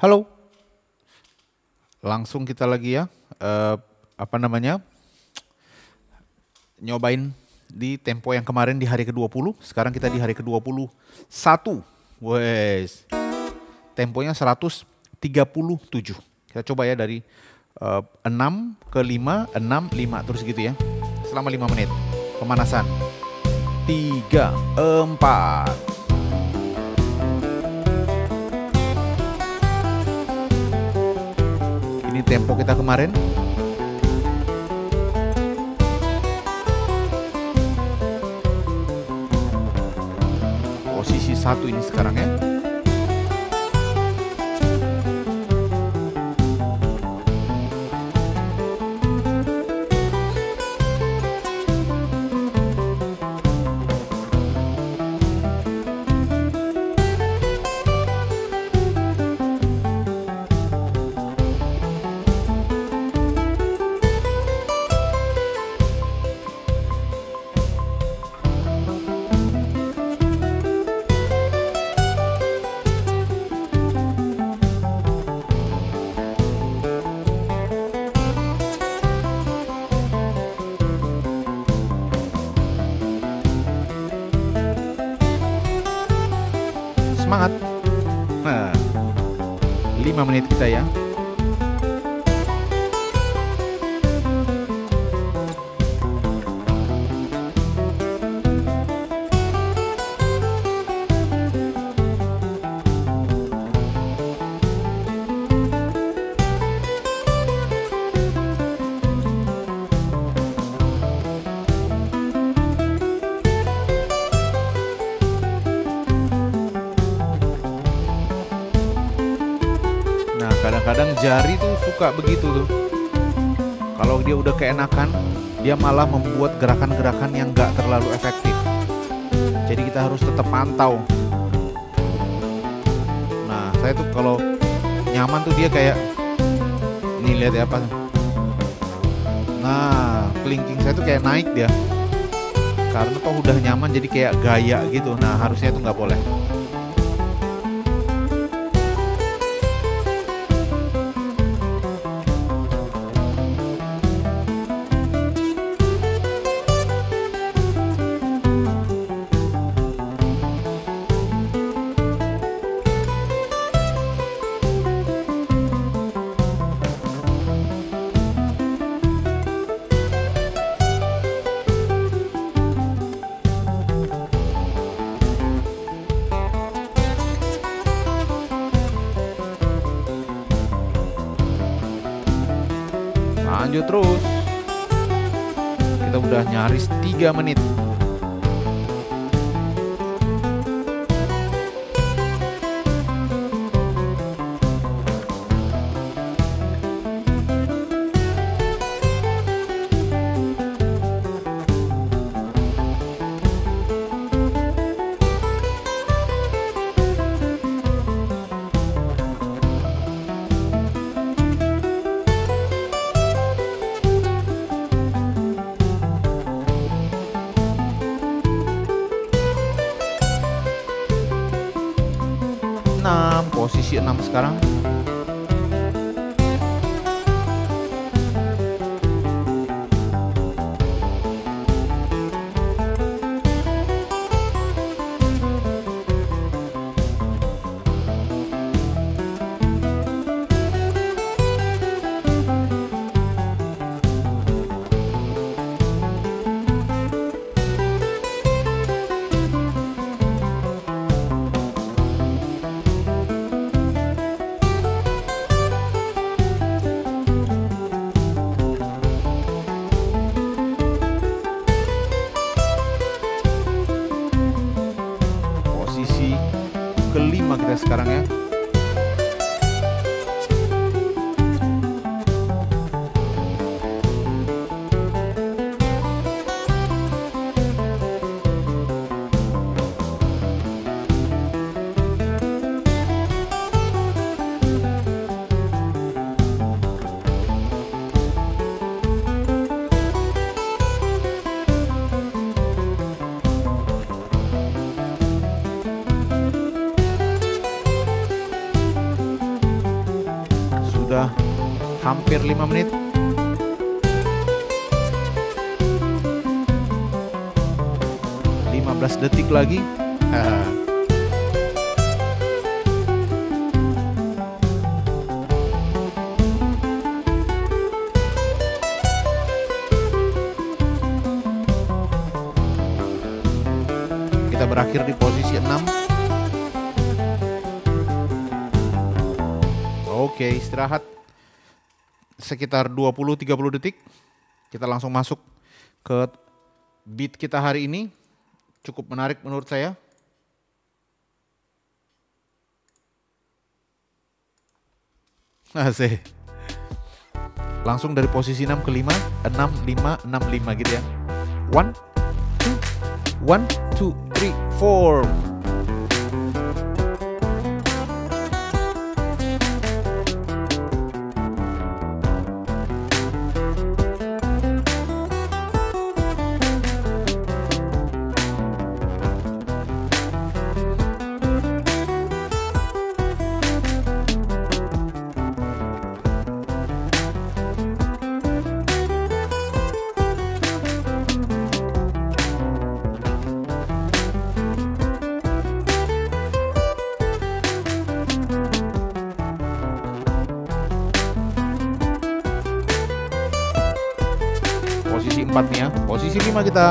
Halo. Langsung kita lagi ya, uh, apa namanya, nyobain di tempo yang kemarin di hari ke-20, sekarang kita di hari ke-21. Wes. Temponya 137. Kita coba ya dari uh, 6 ke 5, 6, 5 terus gitu ya. Selama 5 menit. Pemanasan. 3, 4, tempo kita kemarin. Posisi satu ini sekarang ya. Kita ya. Suka begitu tuh. Kalau dia udah keenakan dia malah membuat gerakan-gerakan yang gak terlalu efektif. Jadi kita harus tetap pantau. Nah saya tuh kalau nyaman tuh dia kayak ini lihat ya apa? Nah kelingking saya tuh kayak naik dia. Karena toh udah nyaman jadi kayak gaya gitu. Nah harusnya itu nggak boleh 5 menit. Belas detik lagi. Kita berakhir di posisi 6 Oke, istirahat sekitar 20-30 detik. Kita langsung masuk ke beat kita hari ini. Cukup menarik menurut saya. Asik. Langsung dari posisi 6 ke 5, 6, 5, 6, 5 gitu ya. 1, 2, 1, 2, 3, 4. Posisi 4 nih ya. Posisi 5 kita.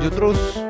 onde trouxe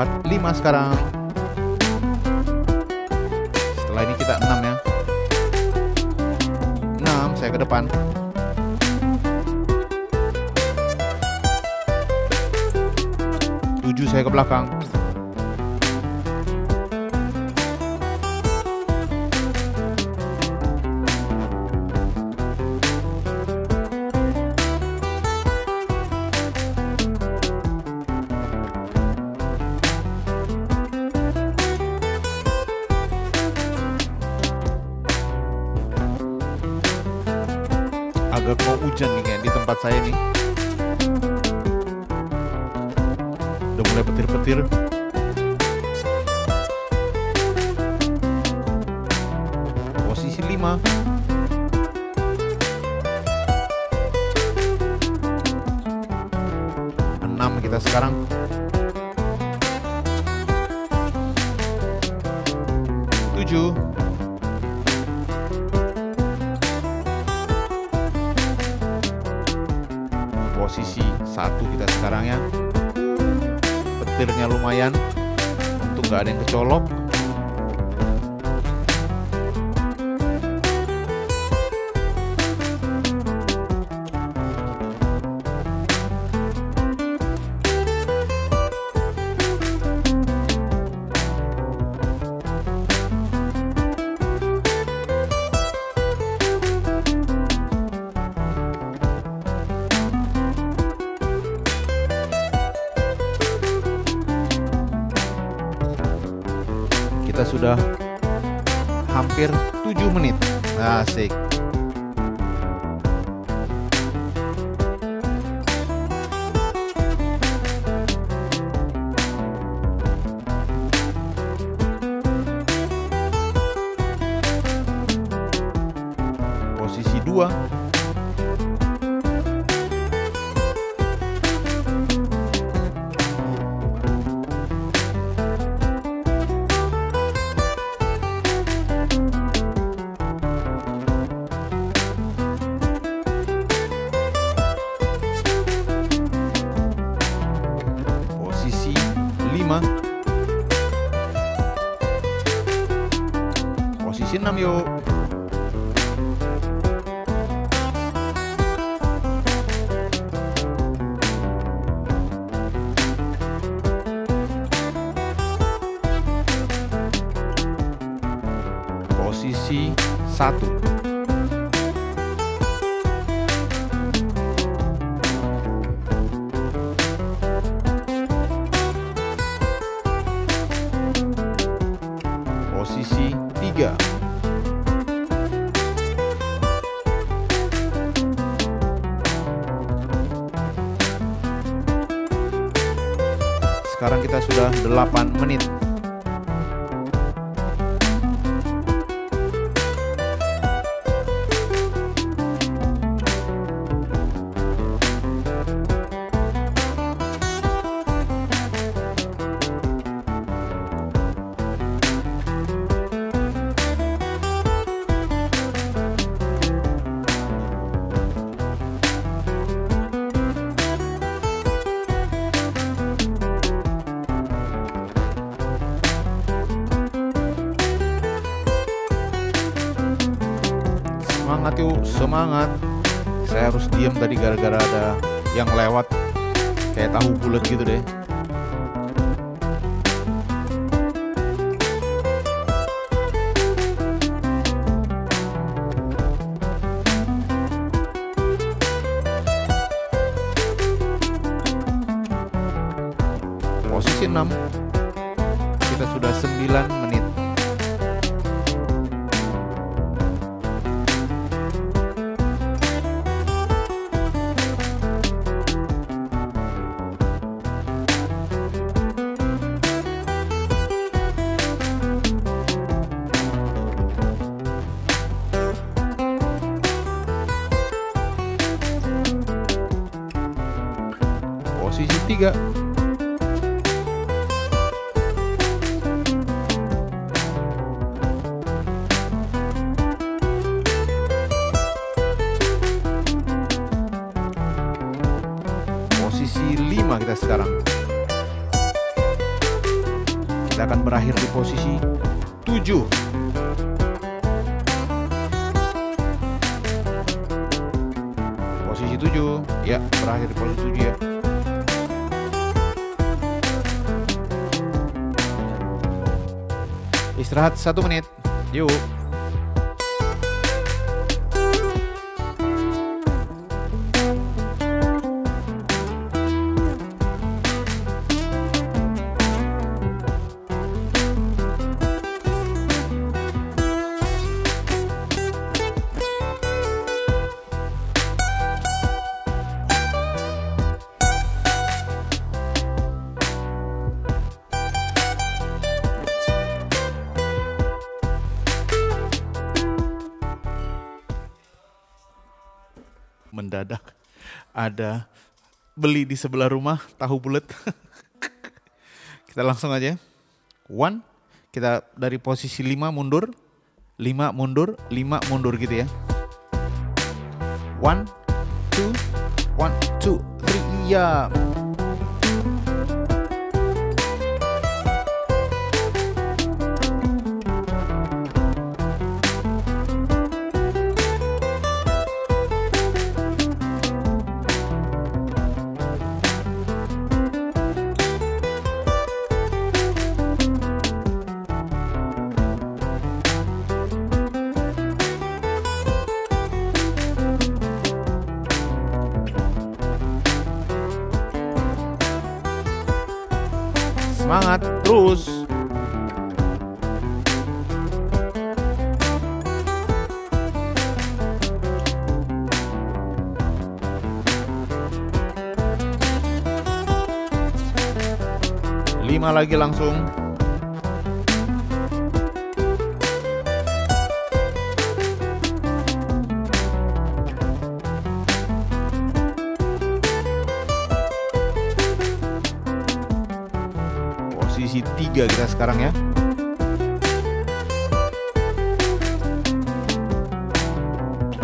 4, 5 sekarang. Setelah ini kita 6 ya. 6 saya ke depan. tujuh saya ke belakang tempat saya nih. Udah mulai petir-petir. Posisi 5. Enam kita sekarang. Tujuh. Posisi satu kita sekarang ya. Petirnya lumayan. Untuk nggak ada yang kecolok 3 Sekarang kita sudah 8 menit berakhir posisi 7 ya. Istirahat satu menit. Yuk. Ada beli di sebelah rumah tahu bulat. kita langsung aja. One, kita dari posisi 5 mundur, 5 mundur, 5 mundur gitu ya. One, two, one, two, three, iya. Semangat Lima lagi langsung. posisi 3 kita sekarang ya.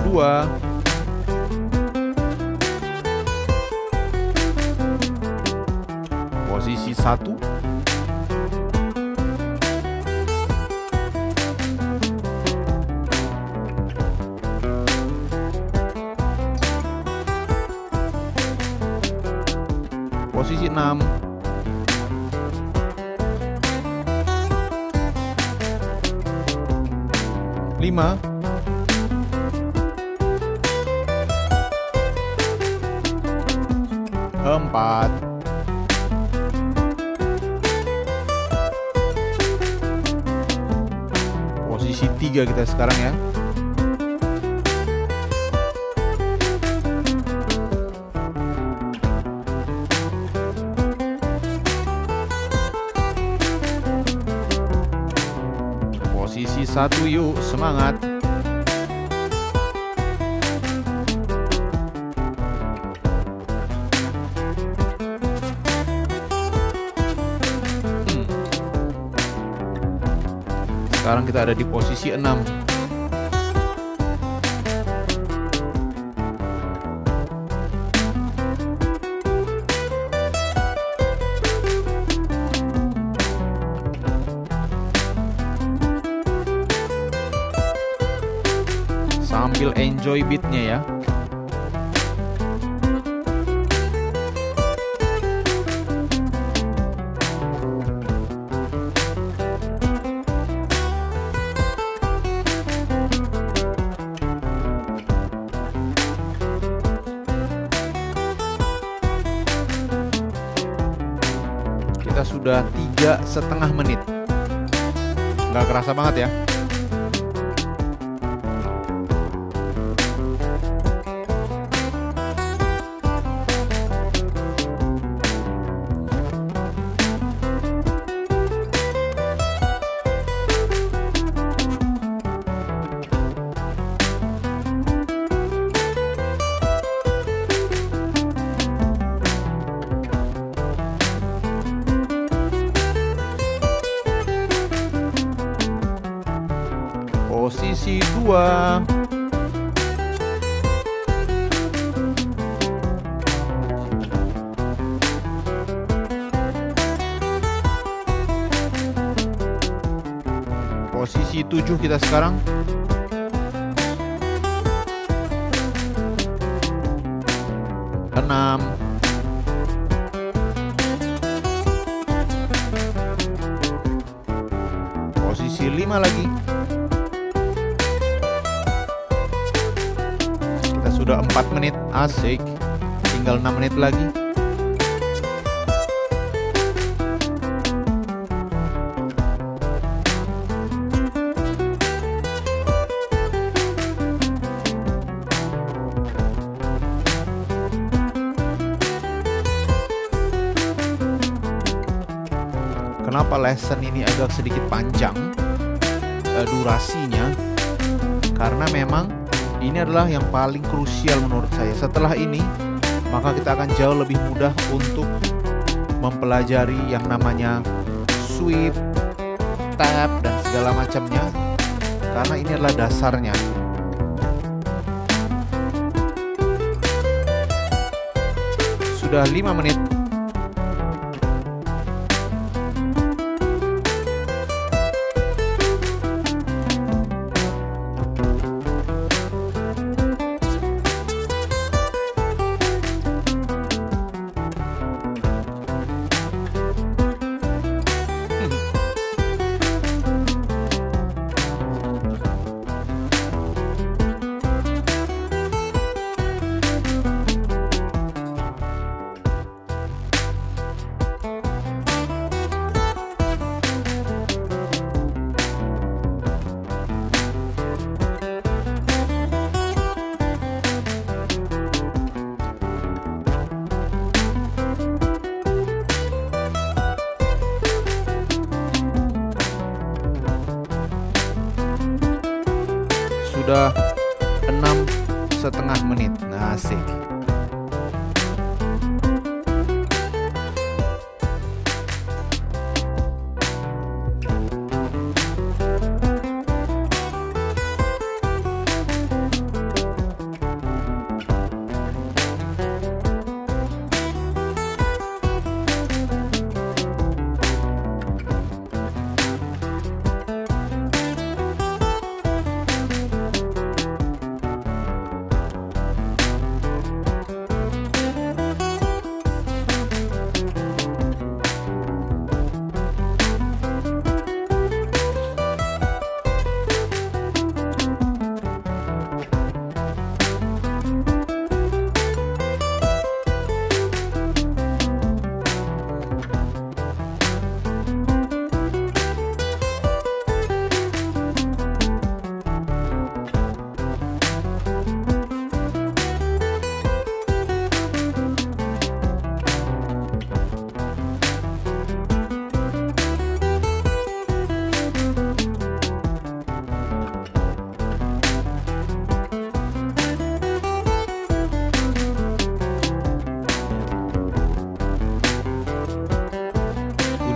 Dua. Posisi satu. Lima empat posisi tiga kita sekarang ya posisi satu yuk. Semangat. Hmm. sekarang kita ada di posisi 6 enjoy beatnya ya. Kita sudah tiga setengah menit. Nggak kerasa banget ya. 7 kita sekarang. Enam. Posisi 5 lagi. Kita sudah 4 menit, asik. Tinggal 6 menit lagi. Lesson ini agak sedikit panjang uh, durasinya karena memang ini adalah yang paling krusial menurut saya. Setelah ini maka kita akan jauh lebih mudah untuk mempelajari yang namanya sweep, tap dan segala macamnya karena ini adalah dasarnya. Sudah 5 menit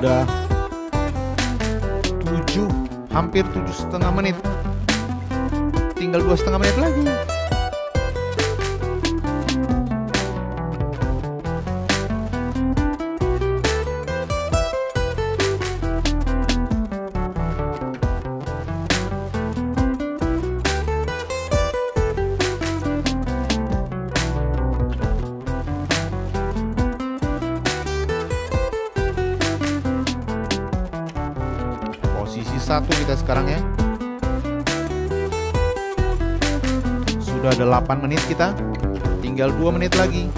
udah tujuh hampir tujuh setengah menit. Tinggal dua setengah menit lagi 8 menit kita. Tinggal 2 menit lagi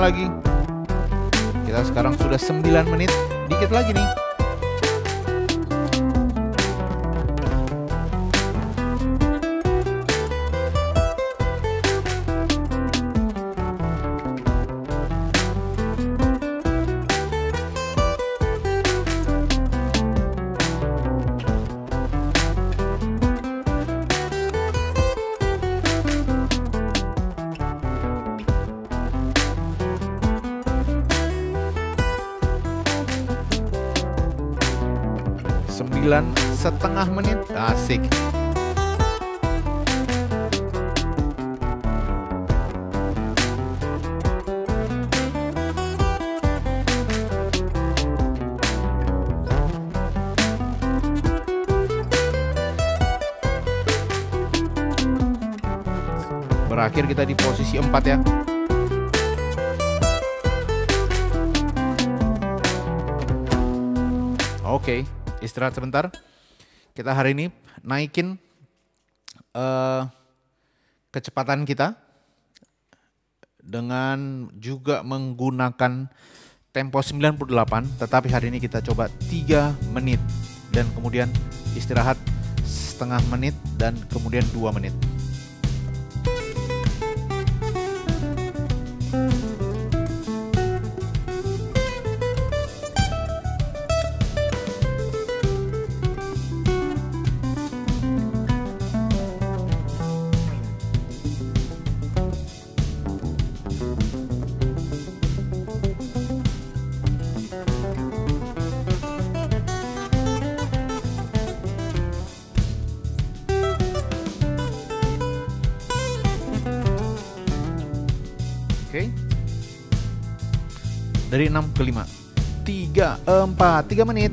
lagi. Kita sekarang sudah 9 menit, dikit lagi nih. Sembilan setengah menit asik Berakhir kita di posisi 4 ya. Oke. Okay istirahat sebentar. Kita hari ini naikin uh, kecepatan kita dengan juga menggunakan tempo 98 tetapi hari ini kita coba 3 menit dan kemudian istirahat setengah menit dan kemudian 2 menit. Dari 6 ke 5 3, 4, 3 menit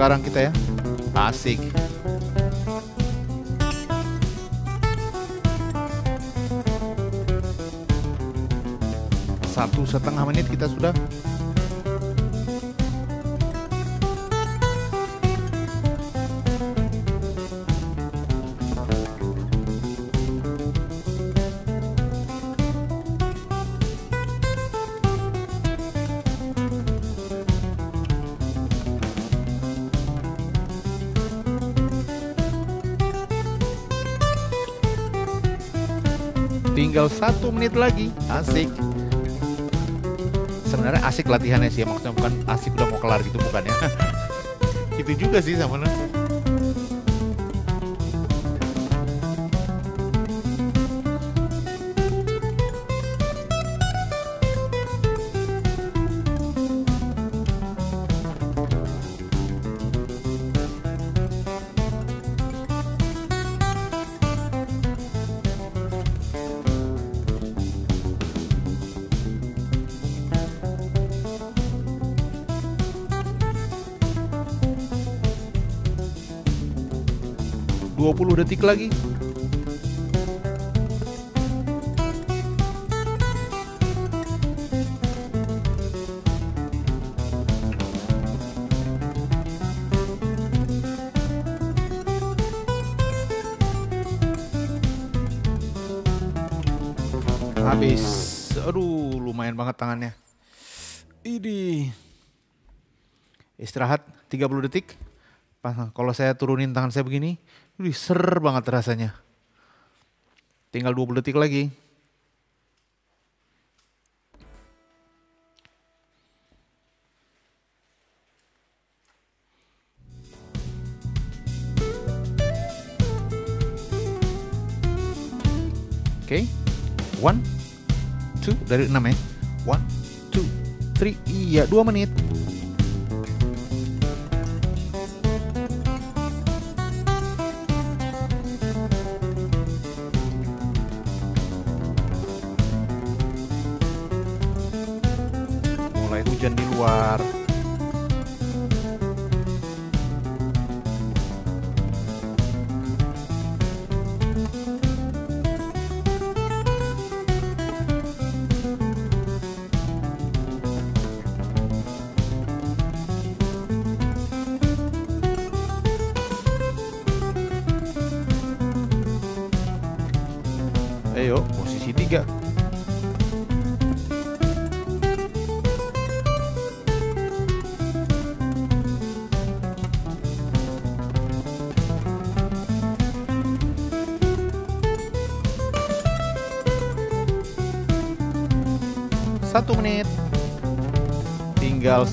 sekarang kita ya. Asik. Satu setengah menit kita sudah tinggal satu menit lagi. Asik. Sebenarnya asik latihannya sih maksudnya bukan asik udah mau kelar gitu bukan ya. Itu juga sih sama 20 detik lagi. Habis. Aduh, lumayan banget tangannya. Ini. Istirahat 30 detik. Kalau saya turunin tangan saya begini, wih, ser banget rasanya. Tinggal 20 detik lagi. Oke. Okay. One, two, dari enam ya. One, two, three. Iya, dua menit. Hujan di luar.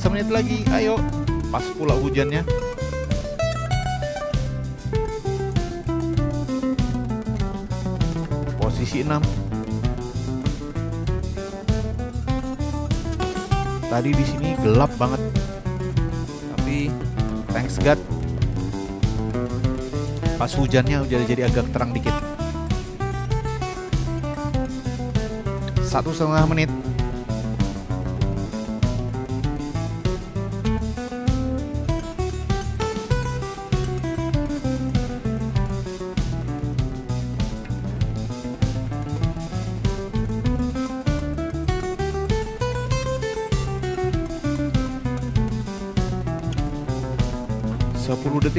Semenit lagi. Ayo, pas pula hujannya. posisi 6 tadi di sini gelap banget tapi thanks God pas hujannya udah jadi agak terang dikit satu setengah menit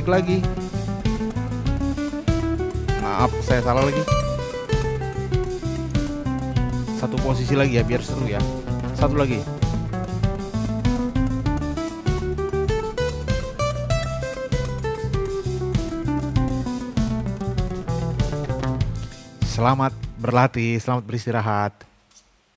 lagi. Maaf, saya salah lagi. Satu posisi lagi ya, biar seru ya. Satu lagi. Selamat berlatih, selamat beristirahat.